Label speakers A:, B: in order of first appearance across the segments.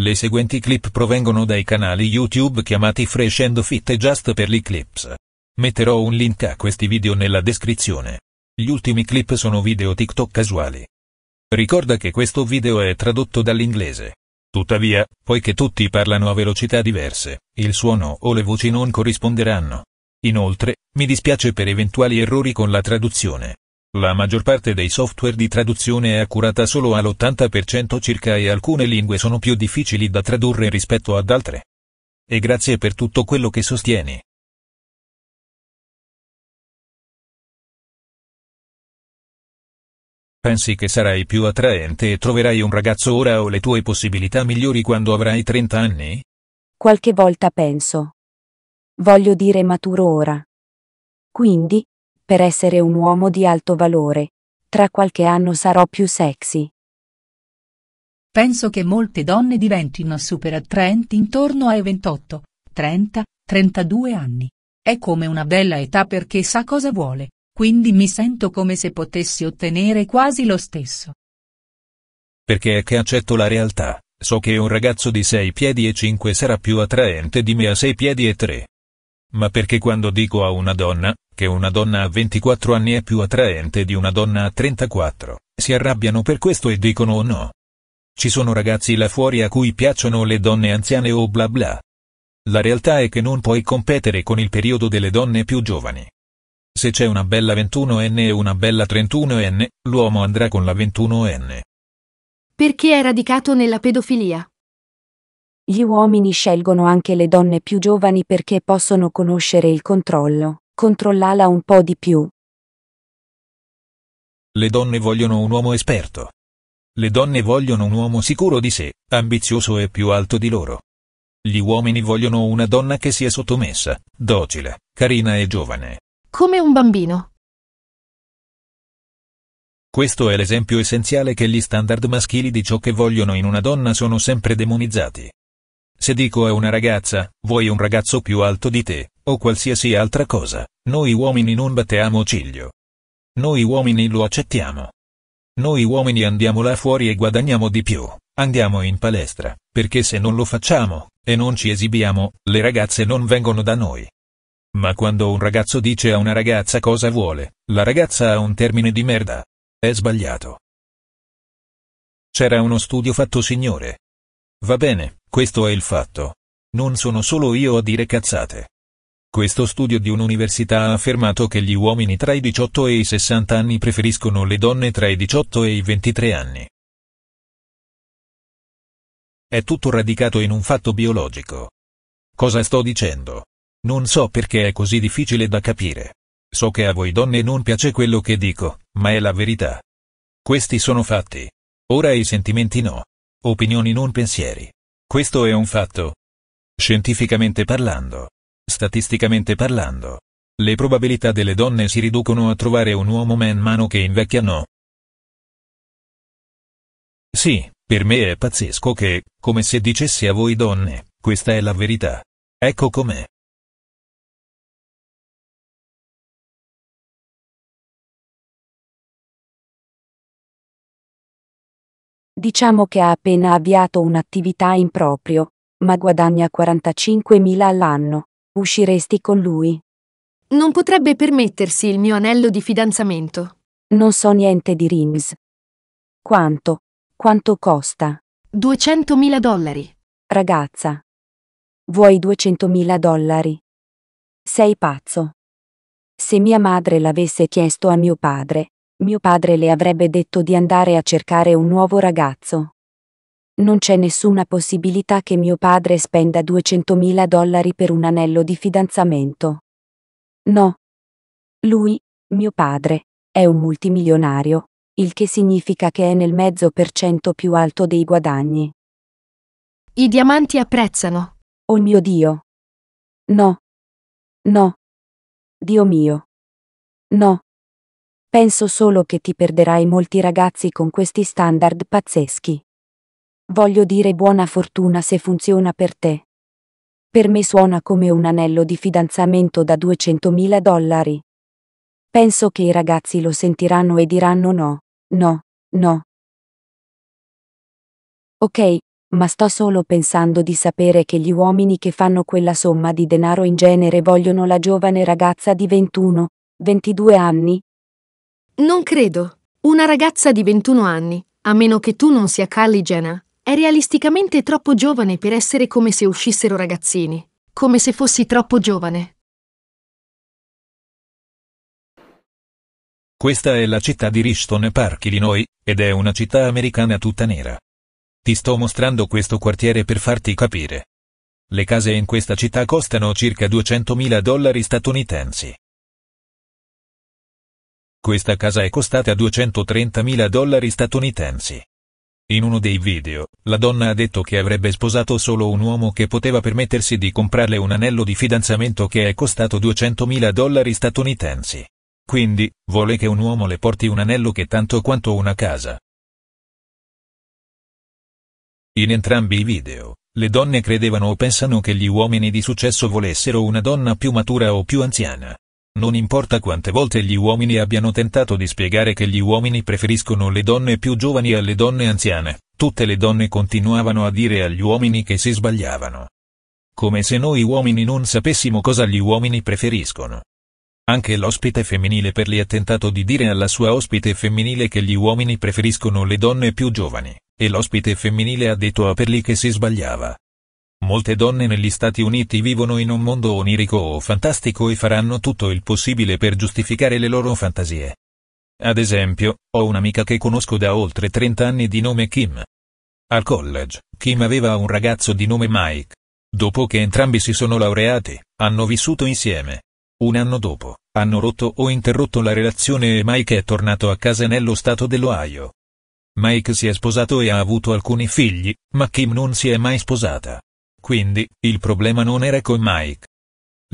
A: Le seguenti clip provengono dai canali YouTube chiamati Fresh and Fit e Just per gli clips. Metterò un link a questi video nella descrizione. Gli ultimi clip sono video TikTok casuali. Ricorda che questo video è tradotto dall'inglese. Tuttavia, poiché tutti parlano a velocità diverse, il suono o le voci non corrisponderanno. Inoltre, mi dispiace per eventuali errori con la traduzione. La maggior parte dei software di traduzione è accurata solo all'80% circa e alcune lingue sono più difficili da tradurre rispetto ad altre. E grazie per tutto quello che sostieni. Pensi che sarai più attraente e troverai un ragazzo ora o le tue possibilità migliori quando avrai 30 anni?
B: Qualche volta penso. Voglio dire maturo ora. Quindi, per essere un uomo di alto valore, tra qualche anno sarò più sexy.
C: Penso che molte donne diventino super attraenti intorno ai 28, 30, 32 anni. È come una bella età perché sa cosa vuole, quindi mi sento come se potessi ottenere quasi lo stesso.
A: Perché è che accetto la realtà, so che un ragazzo di 6 piedi e 5 sarà più attraente di me a 6 piedi e 3. Ma perché quando dico a una donna, che una donna a 24 anni è più attraente di una donna a 34, si arrabbiano per questo e dicono no. Ci sono ragazzi là fuori a cui piacciono le donne anziane o bla bla. La realtà è che non puoi competere con il periodo delle donne più giovani. Se c'è una bella 21enne e una bella 31enne, l'uomo andrà con la 21enne.
D: Perché è radicato nella pedofilia.
B: Gli uomini scelgono anche le donne più giovani perché possono conoscere il controllo, controllala un po' di più.
A: Le donne vogliono un uomo esperto. Le donne vogliono un uomo sicuro di sé, ambizioso e più alto di loro. Gli uomini vogliono una donna che sia sottomessa, docile, carina e giovane.
D: Come un bambino.
A: Questo è l'esempio essenziale che gli standard maschili di ciò che vogliono in una donna sono sempre demonizzati. Se dico a una ragazza, vuoi un ragazzo più alto di te, o qualsiasi altra cosa, noi uomini non battiamo ciglio. Noi uomini lo accettiamo. Noi uomini andiamo là fuori e guadagniamo di più, andiamo in palestra, perché se non lo facciamo, e non ci esibiamo, le ragazze non vengono da noi. Ma quando un ragazzo dice a una ragazza cosa vuole, la ragazza ha un termine di merda. È sbagliato. C'era uno studio fatto signore. Va bene, questo è il fatto. Non sono solo io a dire cazzate. Questo studio di un'università ha affermato che gli uomini tra i 18 e i 60 anni preferiscono le donne tra i 18 e i 23 anni. È tutto radicato in un fatto biologico. Cosa sto dicendo? Non so perché è così difficile da capire. So che a voi donne non piace quello che dico, ma è la verità. Questi sono fatti. Ora i sentimenti no. Opinioni non pensieri. Questo è un fatto. Scientificamente parlando. Statisticamente parlando. Le probabilità delle donne si riducono a trovare un uomo man mano che invecchia no. Sì, per me è pazzesco che, come se dicessi a voi donne, questa è la verità. Ecco com'è.
B: Diciamo che ha appena avviato un'attività in proprio, ma guadagna 45.000 all'anno. Usciresti con lui?
D: Non potrebbe permettersi il mio anello di fidanzamento.
B: Non so niente di rings. Quanto? Quanto costa?
D: 200.000 dollari.
B: Ragazza. Vuoi 200.000 dollari? Sei pazzo. Se mia madre l'avesse chiesto a mio padre, mio padre le avrebbe detto di andare a cercare un nuovo ragazzo. Non c'è nessuna possibilità che mio padre spenda 200.000 dollari per un anello di fidanzamento. No. Lui, mio padre, è un multimilionario, il che significa che è nel mezzo per cento più alto dei guadagni.
D: I diamanti apprezzano.
B: Oh mio Dio. No. No. Dio mio. No. Penso solo che ti perderai molti ragazzi con questi standard pazzeschi. Voglio dire buona fortuna se funziona per te. Per me suona come un anello di fidanzamento da 200.000 dollari. Penso che i ragazzi lo sentiranno e diranno no, no, no. Ok, ma sto solo pensando di sapere che gli uomini che fanno quella somma di denaro in genere vogliono la giovane ragazza di 21, 22 anni.
D: Non credo. Una ragazza di 21 anni, a meno che tu non sia Kylie Jenner, è realisticamente troppo giovane per essere come se uscissero ragazzini. Come se fossi troppo giovane.
A: Questa è la città di Richton Park, Illinois, ed è una città americana tutta nera. Ti sto mostrando questo quartiere per farti capire. Le case in questa città costano circa 200.000 dollari statunitensi. Questa casa è costata 230.000 dollari statunitensi. In uno dei video, la donna ha detto che avrebbe sposato solo un uomo che poteva permettersi di comprarle un anello di fidanzamento che è costato 200.000 dollari statunitensi. Quindi, vuole che un uomo le porti un anello che tanto quanto una casa. In entrambi i video, le donne credevano o pensano che gli uomini di successo volessero una donna più matura o più anziana. Non importa quante volte gli uomini abbiano tentato di spiegare che gli uomini preferiscono le donne più giovani alle donne anziane, tutte le donne continuavano a dire agli uomini che si sbagliavano. Come se noi uomini non sapessimo cosa gli uomini preferiscono. Anche l'ospite femminile per lì ha tentato di dire alla sua ospite femminile che gli uomini preferiscono le donne più giovani, e l'ospite femminile ha detto a Perli che si sbagliava. Molte donne negli Stati Uniti vivono in un mondo onirico o fantastico e faranno tutto il possibile per giustificare le loro fantasie. Ad esempio, ho un'amica che conosco da oltre 30 anni di nome Kim. Al college, Kim aveva un ragazzo di nome Mike. Dopo che entrambi si sono laureati, hanno vissuto insieme. Un anno dopo, hanno rotto o interrotto la relazione e Mike è tornato a casa nello stato dell'Ohio. Mike si è sposato e ha avuto alcuni figli, ma Kim non si è mai sposata. Quindi, il problema non era con Mike.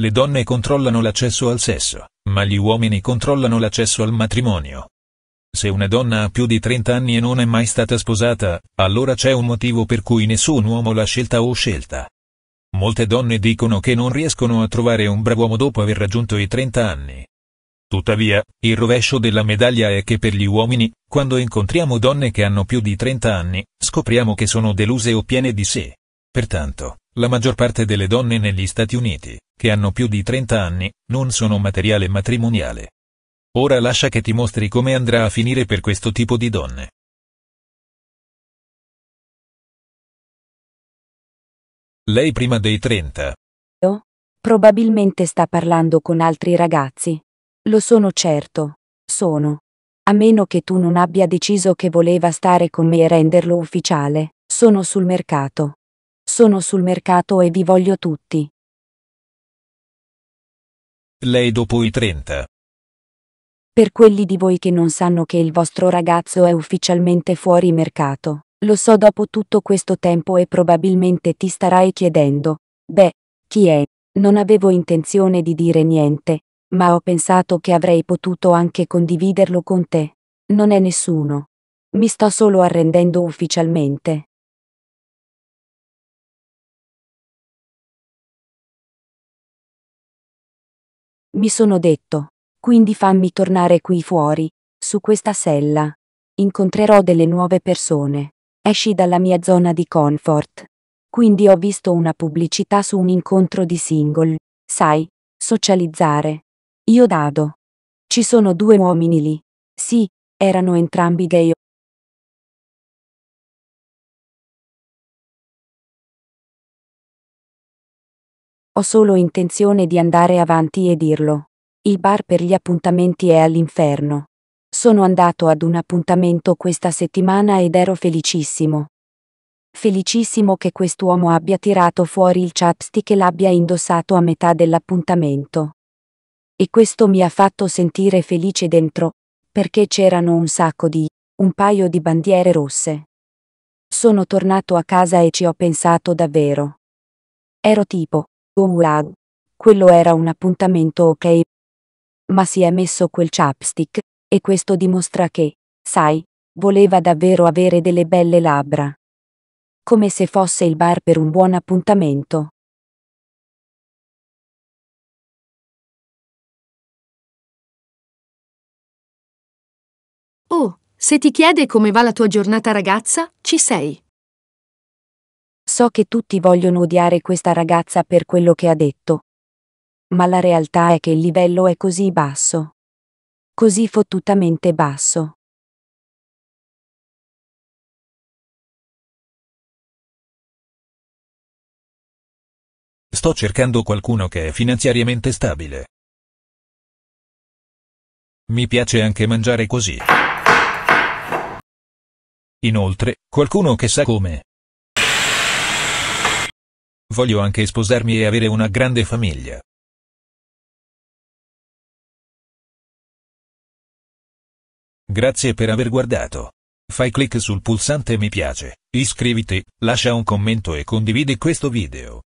A: Le donne controllano l'accesso al sesso, ma gli uomini controllano l'accesso al matrimonio. Se una donna ha più di 30 anni e non è mai stata sposata, allora c'è un motivo per cui nessun uomo l'ha scelta o scelta. Molte donne dicono che non riescono a trovare un bravo uomo dopo aver raggiunto i 30 anni. Tuttavia, il rovescio della medaglia è che per gli uomini, quando incontriamo donne che hanno più di 30 anni, scopriamo che sono deluse o piene di sé. Pertanto, la maggior parte delle donne negli Stati Uniti, che hanno più di 30 anni, non sono materiale matrimoniale. Ora lascia che ti mostri come andrà a finire per questo tipo di donne. Lei prima dei 30.
B: Probabilmente sta parlando con altri ragazzi. Lo sono certo. Sono. A meno che tu non abbia deciso che voleva stare con me e renderlo ufficiale, sono sul mercato. Sono sul mercato e vi voglio tutti.
A: Lei dopo i 30.
B: Per quelli di voi che non sanno che il vostro ragazzo è ufficialmente fuori mercato, lo so dopo tutto questo tempo e probabilmente ti starai chiedendo, beh, chi è? Non avevo intenzione di dire niente, ma ho pensato che avrei potuto anche condividerlo con te. Non è nessuno. Mi sto solo arrendendo ufficialmente. Mi sono detto, quindi fammi tornare qui fuori, su questa sella. Incontrerò delle nuove persone. Esci dalla mia zona di comfort. Quindi ho visto una pubblicità su un incontro di single. Sai, socializzare. Io dado. Ci sono due uomini lì. Sì, erano entrambi gay. Ho solo intenzione di andare avanti e dirlo. Il bar per gli appuntamenti è all'inferno. Sono andato ad un appuntamento questa settimana ed ero felicissimo. Felicissimo che quest'uomo abbia tirato fuori il chapstick e l'abbia indossato a metà dell'appuntamento. E questo mi ha fatto sentire felice dentro, perché c'erano un sacco di, un paio di bandiere rosse. Sono tornato a casa e ci ho pensato davvero. Ero tipo, wow. Quello era un appuntamento ok. Ma si è messo quel chapstick, e questo dimostra che, sai, voleva davvero avere delle belle labbra. Come se fosse il bar per un buon appuntamento.
D: Oh, se ti chiede come va la tua giornata ragazza, ci sei.
B: So che tutti vogliono odiare questa ragazza per quello che ha detto. Ma la realtà è che il livello è così basso. Così fottutamente basso.
A: Sto cercando qualcuno che è finanziariamente stabile. Mi piace anche mangiare così. Inoltre, qualcuno che sa come. Voglio anche sposarmi e avere una grande famiglia. Grazie per aver guardato. Fai clic sul pulsante mi piace, iscriviti, lascia un commento e condividi questo video.